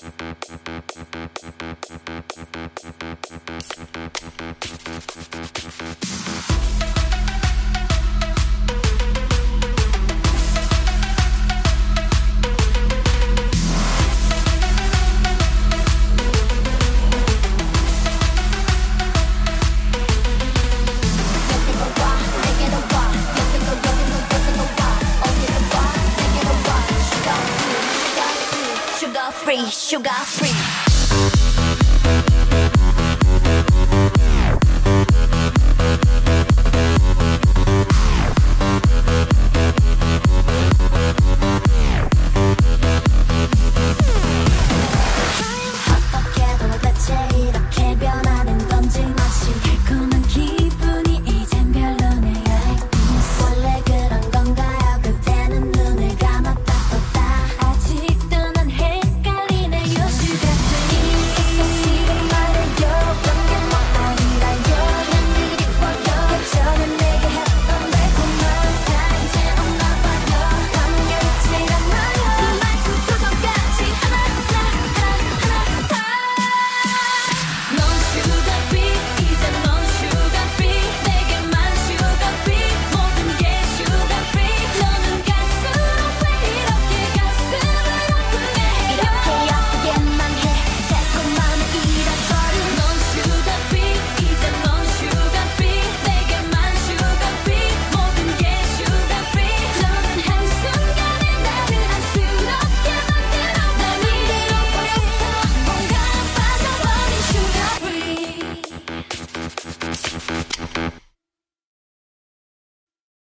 Sugar free, sugar free.